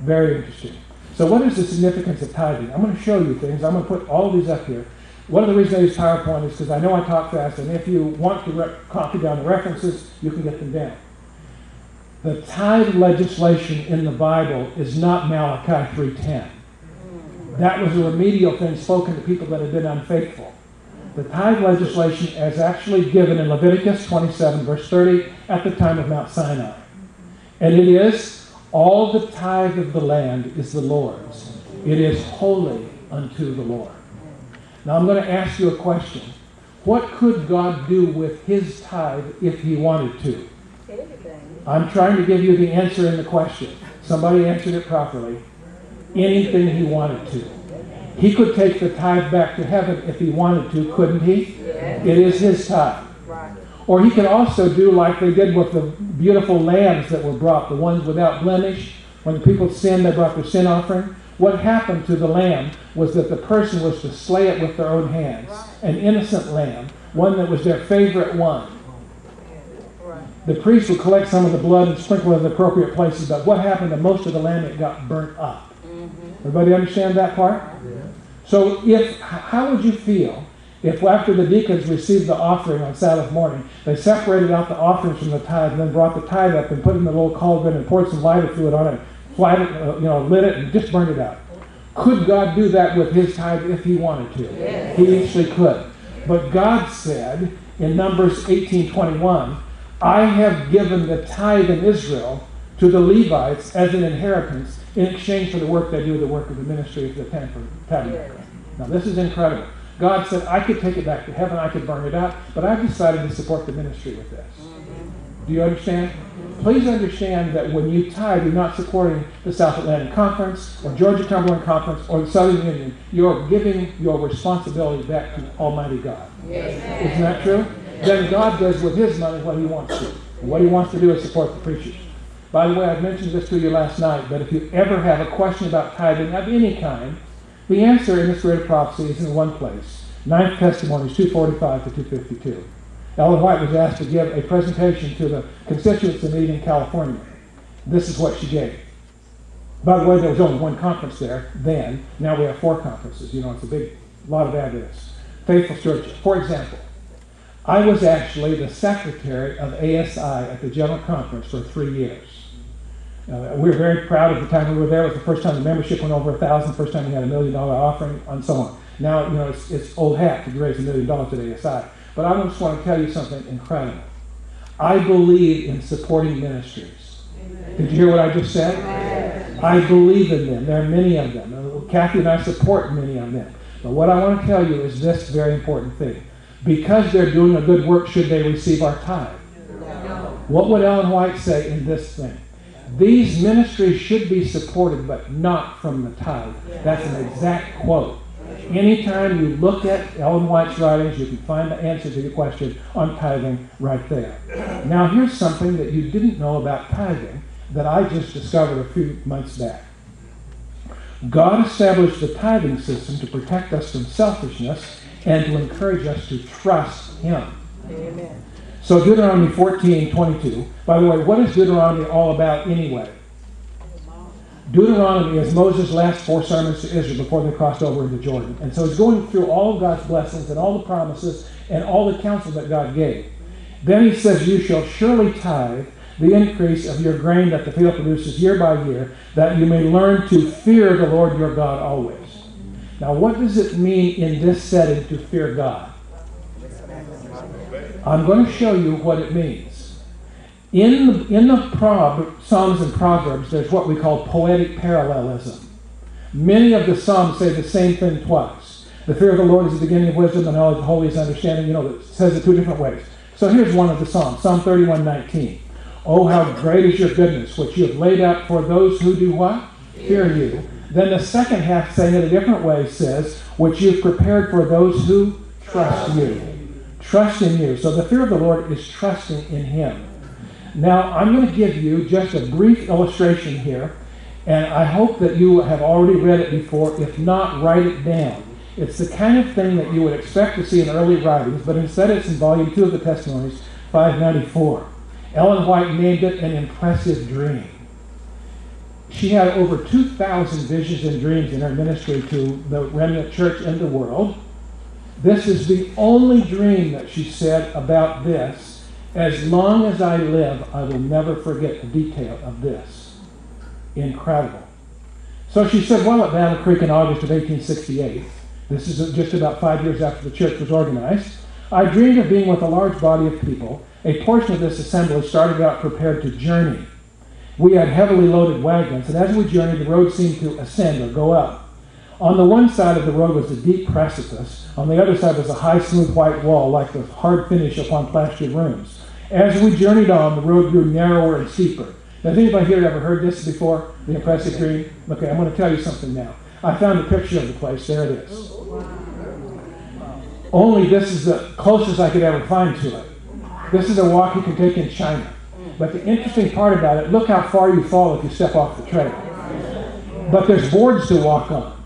Very interesting. So, what is the significance of tithing? I'm going to show you things. I'm going to put all these up here. One of the reasons I use PowerPoint is because I know I talk fast, and if you want to copy down the references, you can get them down. The tithe legislation in the Bible is not Malachi 3:10. That was a remedial thing spoken to people that had been unfaithful. The tithe legislation is actually given in Leviticus 27, verse 30, at the time of Mount Sinai. And it is all the tithe of the land is the Lord's. It is holy unto the Lord. Now I'm going to ask you a question. What could God do with his tithe if he wanted to? Anything. I'm trying to give you the answer in the question. Somebody answered it properly. Anything he wanted to. He could take the tithe back to heaven if he wanted to, couldn't he? Yes. It is his tithe. Right. Or he could also do like they did with the beautiful lambs that were brought, the ones without blemish. When the people sinned, they brought their sin offering. What happened to the lamb was that the person was to slay it with their own hands. An innocent lamb, one that was their favorite one. The priest would collect some of the blood and sprinkle it in the appropriate places, but what happened to most of the lamb? It got burnt up. Mm-hmm. Everybody understand that part? Yeah. So if how would you feel if after the deacons received the offering on Sabbath morning, they separated out the offerings from the tithe and then brought the tithe up and put it in the little cauldron and poured some lighter fluid on it, flat it, uh, you know, lit it and just burned it out. Could God do that with his tithe if he wanted to? Yes. He actually could. But God said in Numbers 18:21, I have given the tithe in Israel to the Levites as an inheritance in exchange for the work they do, the work of the ministry of the tabernacle. Now, this is incredible. God said, I could take it back to heaven, I could burn it out, but I've decided to support the ministry with this. Do you understand? Please understand that when you tithe, you're not supporting the South Atlantic Conference or Georgia Cumberland Conference or the Southern Union. You're giving your responsibility back to Almighty God. Yes. Isn't that true? Then God does with his money what he wants to. And what he wants to do is support the preachers. By the way, I mentioned this to you last night, but if you ever have a question about tithing of any kind, the answer in the Spirit of Prophecy is in one place. Ninth Testimonies 245 to 252. Ellen White was asked to give a presentation to the constituency meeting in California. This is what she gave. By the way, there was only one conference there then. Now we have four conferences. You know, it's a big lot of evidence. Faithful churches. For example, I was actually the secretary of ASI at the General Conference for three years. Uh, we were very proud of the time we were there. It was the first time the membership went over a thousand, first time we had a million dollar offering, and so on. Now, you know, it's, it's old hat to raise a million dollars at ASI. But I just want to tell you something incredible. I believe in supporting ministries. Amen. Did you hear what I just said? Amen. I believe in them. There are many of them. Kathy and I support many of them. But what I want to tell you is this very important thing. Because they're doing a good work, should they receive our tithe? No. What would Ellen White say in this thing? These ministries should be supported, but not from the tithe. That's an exact quote. Anytime you look at Ellen White's writings, you can find the answer to your question on tithing right there. Now, here's something that you didn't know about tithing that I just discovered a few months back. God established the tithing system to protect us from selfishness and to encourage us to trust Him. Amen. So Deuteronomy 14, 22. By the way, what is Deuteronomy all about anyway? Deuteronomy is Moses' last four sermons to Israel before they crossed over into Jordan. And so he's going through all of God's blessings and all the promises and all the counsel that God gave. Then he says, You shall surely tithe the increase of your grain that the field produces year by year, that you may learn to fear the Lord your God always. Now, what does it mean in this setting to fear God? I'm going to show you what it means. In the, in the Prob, Psalms and Proverbs, there's what we call poetic parallelism. Many of the Psalms say the same thing twice. The fear of the Lord is the beginning of wisdom, and knowledge of holy is understanding. You know, it says it two different ways. So here's one of the Psalms, Psalm 31, 19. Oh, how great is your goodness, which you have laid out for those who do what? Fear you. Then the second half, saying it a different way, says, which you've prepared for those who trust you. Trust in you. So the fear of the Lord is trusting in Him. Now, I'm going to give you just a brief illustration here, and I hope that you have already read it before. If not, write it down. It's the kind of thing that you would expect to see in early writings, but instead it's in volume 2 of the Testimonies, 594. Ellen White named it an impressive dream. She had over 2,000 visions and dreams in her ministry to the remnant church in the world. This is the only dream that she said about this. As long as I live, I will never forget the detail of this. Incredible. So she said, well, at Battle Creek in August of 1868, this is just about five years after the church was organized, I dreamed of being with a large body of people. A portion of this assembly started out prepared to journey. We had heavily loaded wagons, and as we journeyed, the road seemed to ascend or go up. On the one side of the road was a deep precipice. On the other side was a high, smooth white wall, like the hard finish upon plastered rooms. As we journeyed on, the road grew narrower and steeper. Has anybody here ever heard this before? The impressive dream? Okay, I'm going to tell you something now. I found a picture of the place. There it is. Only this is the closest I could ever find to it. This is a walk you can take in China. But the interesting part about it, look how far you fall if you step off the trail. But there's boards to walk on.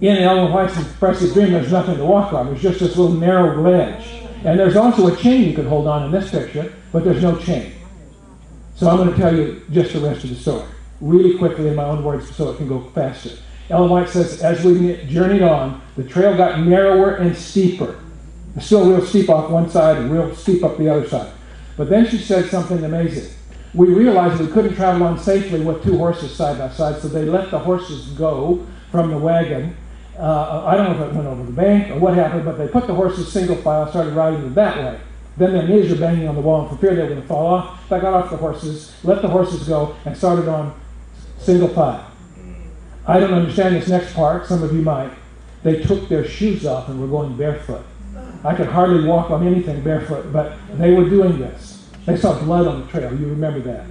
In Ellen White's impressive dream, there's nothing to walk on. There's just this little narrow ledge. And there's also a chain you could hold on in this picture, but there's no chain. So I'm going to tell you just the rest of the story, really quickly in my own words so it can go faster. Ellen White says, as we journeyed on, the trail got narrower and steeper. It's still real steep off one side and real steep up the other side. But then she said something amazing. We realized we couldn't travel on safely with two horses side by side, so they let the horses go from the wagon. Uh, I don't know if it went over the bank or what happened, but they put the horses single file, started riding them that way. Then their knees were banging on the wall, and for fear they were going to fall off, they got off the horses, let the horses go, and started on single file. I don't understand this next part. Some of you might. They took their shoes off and were going barefoot. I could hardly walk on anything barefoot, but they were doing this. They saw blood on the trail. You remember that.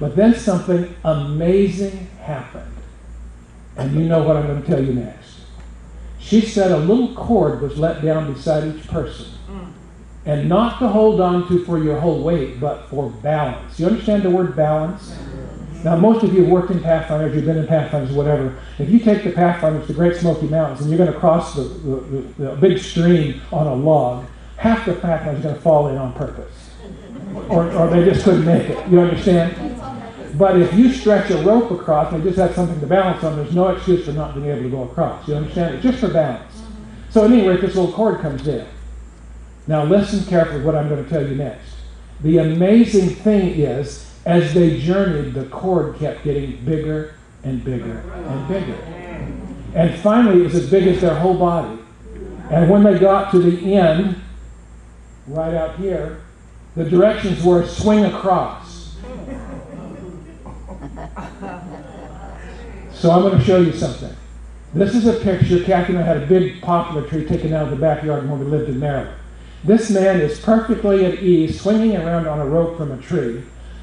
But then something amazing happened. And you know what I'm going to tell you next. She said a little cord was let down beside each person mm. and not to hold on to for your whole weight, but for balance. You understand the word balance? Now, most of you have worked in Pathfinders, you've been in Pathfinders, whatever. If you take the Pathfinders to the Great Smoky Mountains and you're going to cross the, the, the, the big stream on a log, half the Pathfinders are going to fall in on purpose. Or, or they just couldn't make it. You understand? But if you stretch a rope across and just have something to balance on, there's no excuse for not being able to go across. You understand? It's just for balance. So anyway, this little cord comes in. Now listen carefully to what I'm going to tell you next. The amazing thing is, as they journeyed, the cord kept getting bigger and bigger and bigger. And finally, it was as big as their whole body. And when they got to the end, right out here, the directions were swing across. So I'm going to show you something. This is a picture. Kathy and I had a big poplar tree taken out of the backyard when we lived in Maryland. This man is perfectly at ease swinging around on a rope from a tree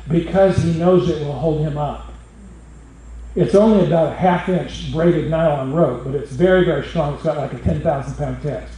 because he knows it will hold him up. It's only about a half inch braided nylon rope, but it's very, very strong. It's got like a 10,000 pound test.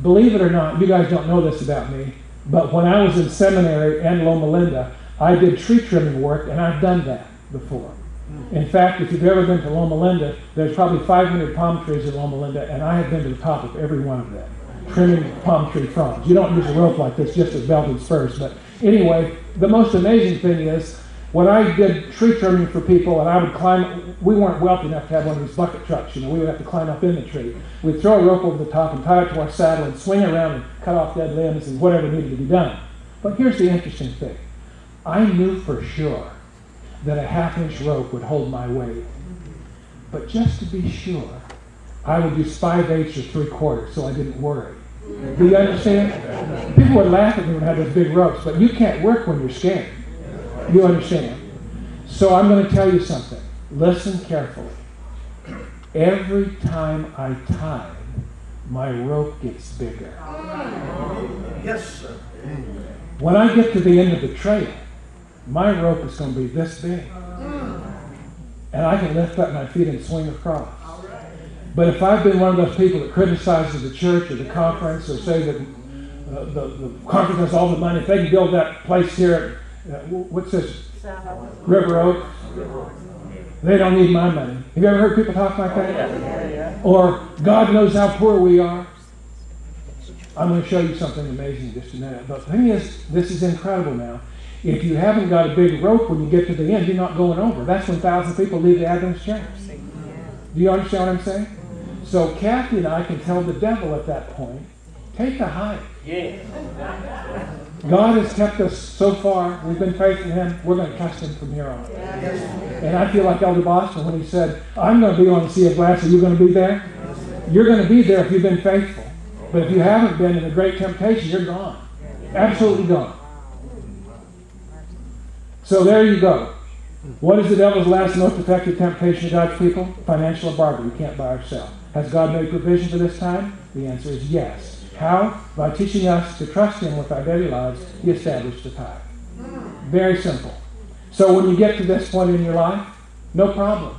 Believe it or not, you guys don't know this about me, but when I was in seminary and Loma Linda, I did tree trimming work, and I've done that before. Hmm. In fact, if you've ever been to Loma Linda, there's probably 500 palm trees in Loma Linda, and I have been to the top of every one of them trimming palm tree fronds. You don't use a rope like this just as belted spurs. But anyway, the most amazing thing is when I did tree trimming for people and I would climb, we weren't wealthy enough to have one of these bucket trucks, you know, we would have to climb up in the tree. We'd throw a rope over the top and tie it to our saddle and swing around and cut off dead limbs and whatever needed to be done. But here's the interesting thing. I knew for sure that a half inch rope would hold my weight. But just to be sure, I would use five eighths or three quarters so I didn't worry. Do you understand? People would laugh at me when I had those big ropes, but you can't work when you're scared. You understand? So I'm going to tell you something. Listen carefully. Every time I tithe, my rope gets bigger. Yes, sir. When I get to the end of the trail, my rope is going to be this big. And I can lift up my feet and swing across. But if I've been one of those people that criticizes the church or the conference or say that uh, the, the conference has all the money, if they can build that place here at, uh, what's this? River Oak. They don't need my money. Have you ever heard people talk like that? Or God knows how poor we are. I'm going to show you something amazing just a minute. But the thing is, this is incredible now. If you haven't got a big rope when you get to the end, you're not going over. That's when thousands of people leave the Adventist church. Do you understand what I'm saying? So Kathy and I can tell the devil at that point, take a hike. Yeah. God has kept us so far. We've been faithful to Him. We're going to trust Him from here on. And I feel like Elder Boston when he said, I'm going to be on the Sea of Glass. Are you going to be there? You're going to be there if you've been faithful. But if you haven't been in a great temptation, you're gone. Absolutely gone. So there you go. What is the devil's last most effective temptation to God's people? Financial embargo. We can't buy or sell. Has God made provision for this time? The answer is yes. How? By teaching us to trust Him with our daily lives, He established the tithe. Very simple. So when you get to this point in your life, no problem.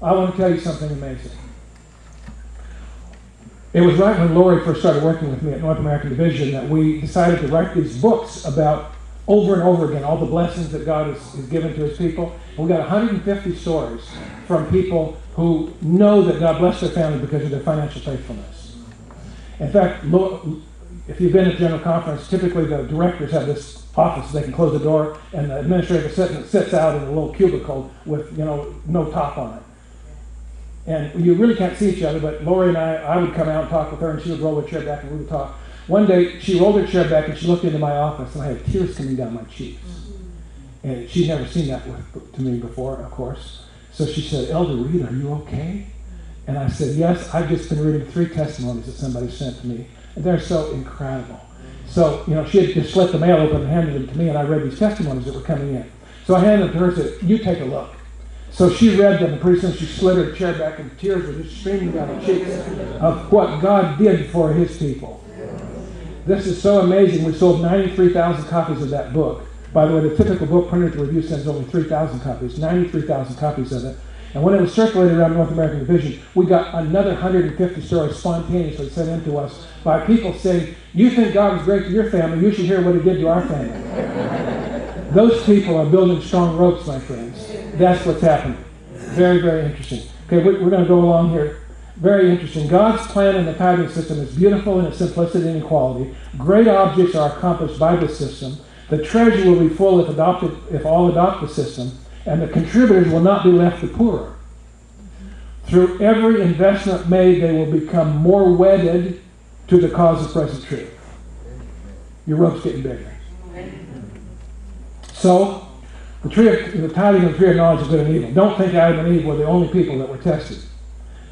I want to tell you something amazing. It was right when Lori first started working with me at North American Division that we decided to write these books about over and over again all the blessings that God has, has given to His people. We've got 150 stories from people who know that God blessed their family because of their financial faithfulness. In fact, if you've been at General Conference, typically the directors have this office. They can close the door, and the administrator sits, sits out in a little cubicle with you know no top on it. And you really can't see each other, but Lori and I, I would come out and talk with her, and she would roll her chair back, and we would talk. One day, she rolled her chair back, and she looked into my office, and I had tears coming down my cheeks. Mm-hmm. And she'd never seen that with, to me before, of course. So she said, Elder Reid, are you okay? And I said, Yes, I've just been reading three testimonies that somebody sent to me. And they're so incredible. So, you know, she had just slit the mail open and handed them to me, and I read these testimonies that were coming in. So I handed them to her and said, You take a look. So she read them, and pretty soon she slid her chair back, and tears were just streaming down her cheeks of what God did for his people. This is so amazing. We sold 93,000 copies of that book. By the way, the typical book printer at review sends only 3,000 copies, 93,000 copies of it. And when it was circulated around North American Division, we got another 150 stories spontaneously sent in to us by people saying, You think God was great to your family, you should hear what he did to our family. Those people are building strong ropes, my friends. That's what's happening. Very, very interesting. Okay, we're going to go along here. Very interesting. God's plan in the tithing system is beautiful in its simplicity and equality. Great objects are accomplished by the system. The treasure will be full if adopted if all adopt the system and the contributors will not be left the poorer. Through every investment made, they will become more wedded to the cause of present truth. Your rope's getting bigger. So, the tree of the tithing of the tree of knowledge of good and evil. Don't think Adam and Eve were the only people that were tested.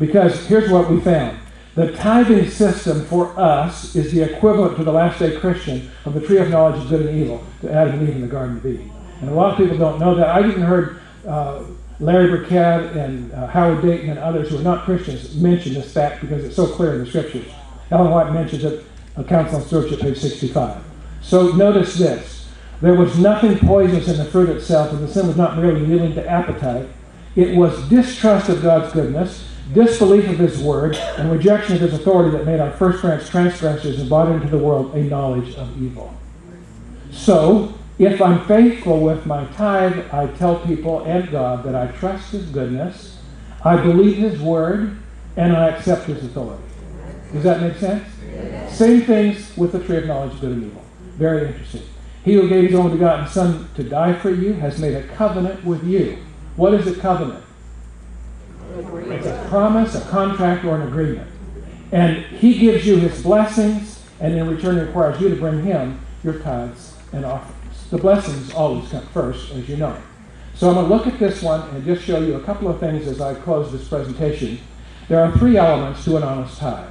Because here's what we found. The tithing system for us is the equivalent to the last day Christian of the tree of knowledge of good and evil to Adam and Eve in the Garden of Eden. And a lot of people don't know that. I even heard uh, Larry Burkett and uh, Howard Dayton and others who are not Christians mention this fact because it's so clear in the scriptures. Ellen White mentions it, a Counsels on Stewardship, page 65. So notice this. There was nothing poisonous in the fruit itself, and the sin was not merely yielding to appetite. It was distrust of God's goodness, disbelief of His word, and rejection of His authority that made our first parents transgressors and brought into the world a knowledge of evil. So, if I'm faithful with my tithe, I tell people and God that I trust His goodness, I believe His word, and I accept His authority. Does that make sense? Yes. Same things with the tree of knowledge of good and evil. Very interesting. He who gave his only begotten Son to die for you has made a covenant with you. What is a covenant? It's a promise, a contract, or an agreement. And he gives you his blessings, and in return requires you to bring him your tithes and offerings. The blessings always come first, as you know. So I'm going to look at this one and just show you a couple of things as I close this presentation. There are three elements to an honest tithe.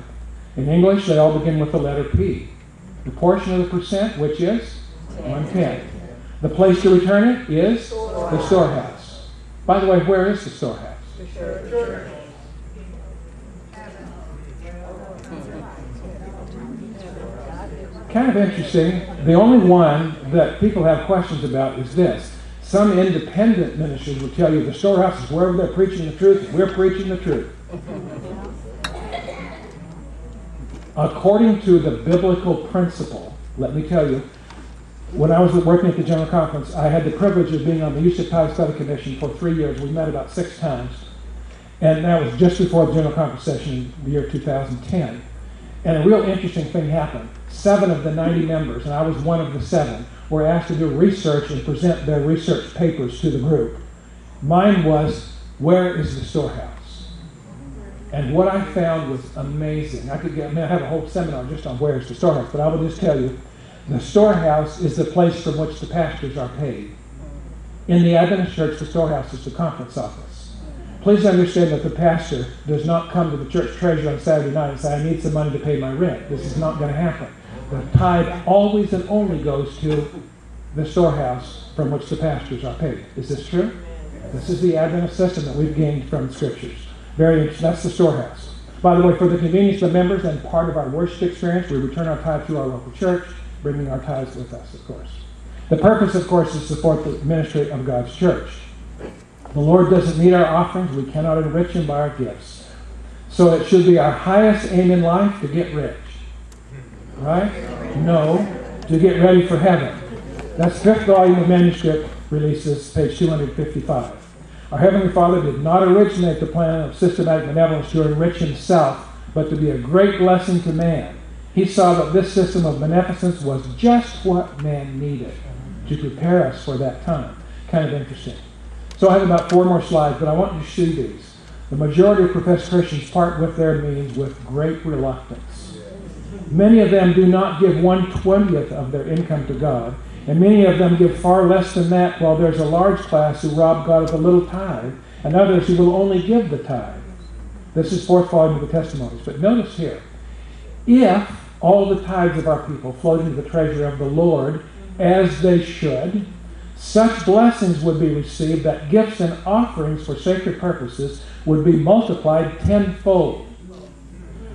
In English, they all begin with the letter P. The portion of the percent, which is one tenth. The place to return it is the storehouse. By the way, where is the storehouse? Kind of interesting. The only one that people have questions about is this. Some independent ministers will tell you the storehouse is wherever they're preaching the truth. We're preaching the truth. According to the biblical principle, let me tell you, when I was working at the General Conference, I had the privilege of being on the Use of Study Commission for three years. We met about six times. And that was just before the General Conference session in the year 2010. And a real interesting thing happened. Seven of the 90 members, and I was one of the seven, were asked to do research and present their research papers to the group. Mine was, Where is the storehouse? And what I found was amazing. I could get, I, mean, I have a whole seminar just on where is the storehouse, but I will just tell you the storehouse is the place from which the pastors are paid. In the Adventist church, the storehouse is the conference office. Please understand that the pastor does not come to the church treasurer on Saturday night and say, I need some money to pay my rent. This is not going to happen. The tithe always and only goes to the storehouse from which the pastors are paid. Is this true? This is the Adventist system that we've gained from the scriptures. Very interesting. That's the storehouse. By the way, for the convenience of the members and part of our worship experience, we return our tithe to our local church bringing our tithes with us, of course. The purpose, of course, is to support the ministry of God's church. The Lord doesn't need our offerings. We cannot enrich Him by our gifts. So it should be our highest aim in life to get rich. Right? No, to get ready for heaven. That's fifth volume of manuscript releases, page 255. Our Heavenly Father did not originate the plan of systematic benevolence to enrich Himself, but to be a great blessing to man. He saw that this system of beneficence was just what man needed to prepare us for that time. Kind of interesting. So I have about four more slides, but I want you to see these. The majority of professed Christians part with their means with great reluctance. Many of them do not give one twentieth of their income to God, and many of them give far less than that, while there's a large class who rob God of a little tithe, and others who will only give the tithe. This is fourth volume of the testimonies. But notice here, if all the tithes of our people flowed into the treasury of the Lord as they should, such blessings would be received that gifts and offerings for sacred purposes would be multiplied tenfold.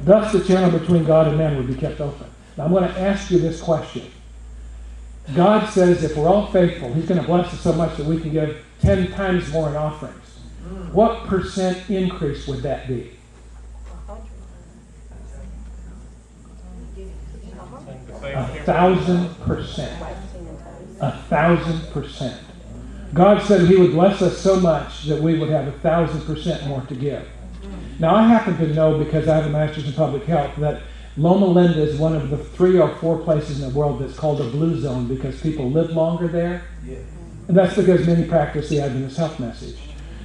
Thus, the channel between God and man would be kept open. Now, I'm going to ask you this question. God says if we're all faithful, He's going to bless us so much that we can give 10 times more in offerings. What percent increase would that be? A thousand percent. A thousand percent. God said He would bless us so much that we would have a thousand percent more to give. Now, I happen to know because I have a master's in public health that Loma Linda is one of the three or four places in the world that's called a blue zone because people live longer there. And that's because many practice the Adventist health message.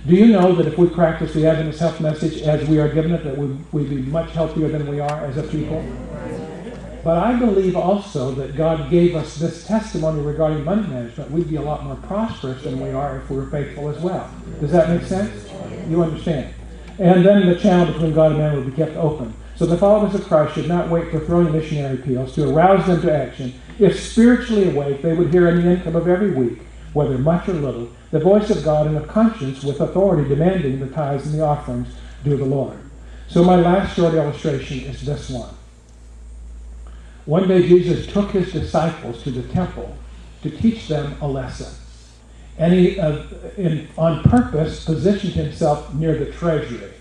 Do you know that if we practice the Adventist health message as we are given it, that we, we'd be much healthier than we are as a people? But I believe also that God gave us this testimony regarding money management. We'd be a lot more prosperous than we are if we were faithful as well. Does that make sense? You understand? And then the channel between God and man would be kept open. So the followers of Christ should not wait for throwing missionary appeals to arouse them to action. If spiritually awake, they would hear in the income of every week, whether much or little, the voice of God and of conscience with authority demanding the tithes and the offerings due the Lord. So my last short illustration is this one. One day Jesus took his disciples to the temple to teach them a lesson. And he, uh, in, on purpose, positioned himself near the treasury,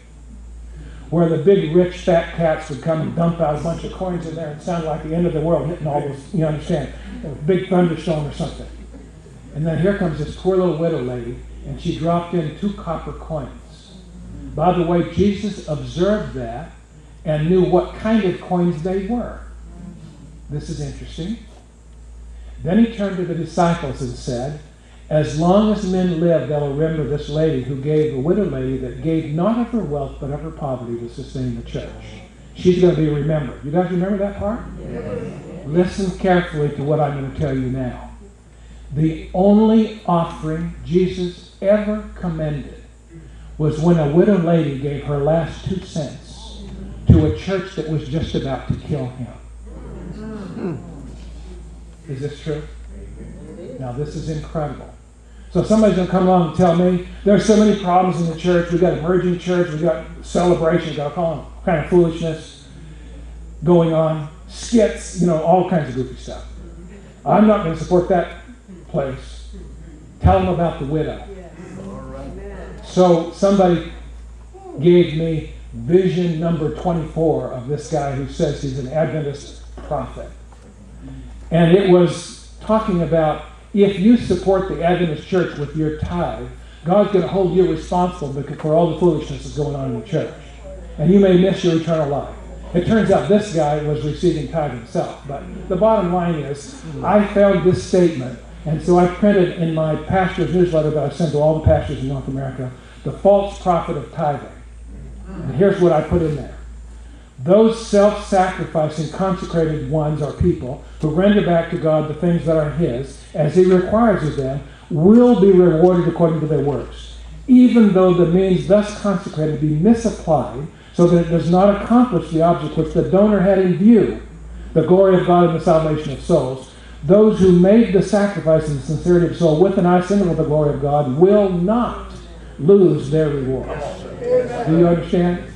where the big, rich, fat cats would come and dump out a bunch of coins in there and sound like the end of the world hitting all those, you understand, a big thunderstorm or something. And then here comes this poor little widow lady, and she dropped in two copper coins. By the way, Jesus observed that and knew what kind of coins they were. This is interesting. Then he turned to the disciples and said, As long as men live, they'll remember this lady who gave, the widow lady that gave not of her wealth, but of her poverty to sustain the church. She's going to be remembered. You guys remember that part? Yes. Listen carefully to what I'm going to tell you now. The only offering Jesus ever commended was when a widow lady gave her last two cents to a church that was just about to kill him. Is this true? Now, this is incredible. So somebody's going to come along and tell me there's so many problems in the church. We've got emerging church. We've got celebrations. Got all kind of foolishness going on. Skits, you know, all kinds of goofy stuff. I'm not going to support that place. Tell them about the widow. So somebody gave me vision number 24 of this guy who says he's an Adventist prophet. And it was talking about if you support the Adventist church with your tithe, God's going to hold you responsible because for all the foolishness that's going on in the church. And you may miss your eternal life. It turns out this guy was receiving tithe himself. But the bottom line is, I found this statement, and so I printed in my pastor's newsletter that I sent to all the pastors in North America, the false prophet of tithing. And here's what I put in there. Those self sacrificing, consecrated ones or people who render back to God the things that are His, as He requires of them, will be rewarded according to their works, even though the means thus consecrated be misapplied so that it does not accomplish the object which the donor had in view, the glory of God and the salvation of souls. Those who made the sacrifice in the sincerity of soul with an eye single to the glory of God will not lose their reward. Do you understand?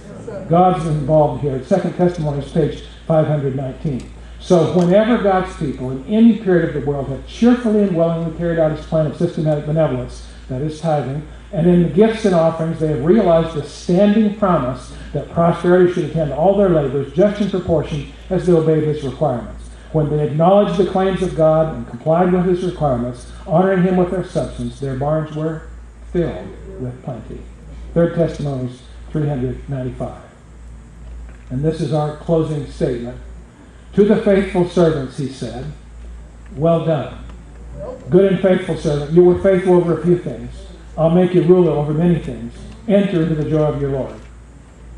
God's involved here. Second Testimonies, page 519. So whenever God's people in any period of the world have cheerfully and willingly carried out his plan of systematic benevolence, that is tithing, and in the gifts and offerings they have realized the standing promise that prosperity should attend all their labors just in proportion as they obeyed his requirements. When they acknowledged the claims of God and complied with his requirements, honoring him with their substance, their barns were filled with plenty. Third Testimonies 395. And this is our closing statement. To the faithful servants, he said, Well done. Good and faithful servant. You were faithful over a few things. I'll make you ruler over many things. Enter into the joy of your Lord.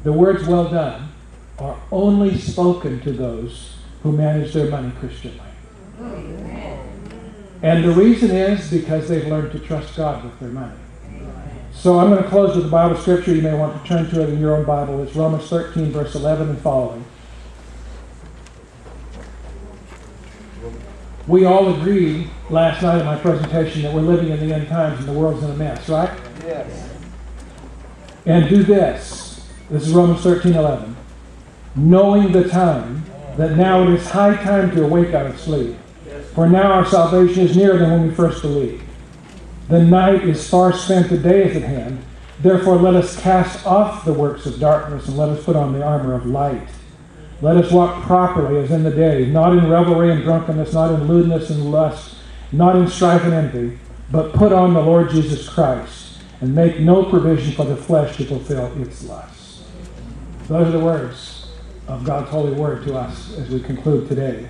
The words well done are only spoken to those who manage their money Christianly. And the reason is because they've learned to trust God with their money. So I'm going to close with a Bible scripture. You may want to turn to it in your own Bible. It's Romans 13, verse 11 and following. We all agreed last night in my presentation that we're living in the end times and the world's in a mess, right? Yes. And do this. This is Romans 13, 11. Knowing the time, that now it is high time to awake out of sleep. For now our salvation is nearer than when we first believed. The night is far spent, the day is at hand. Therefore, let us cast off the works of darkness and let us put on the armor of light. Let us walk properly as in the day, not in revelry and drunkenness, not in lewdness and lust, not in strife and envy, but put on the Lord Jesus Christ and make no provision for the flesh to fulfill its lusts. Those are the words of God's holy word to us as we conclude today.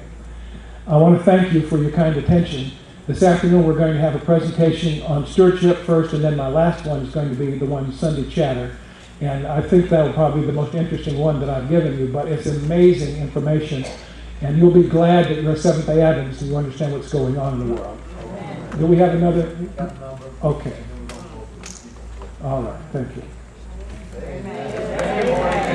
I want to thank you for your kind attention. This afternoon we're going to have a presentation on stewardship first, and then my last one is going to be the one Sunday chatter. And I think that will probably be the most interesting one that I've given you, but it's amazing information. And you'll be glad that you're a Seventh day Adventist and you understand what's going on in the world. Do we have another? Okay. All right, thank you. Amen.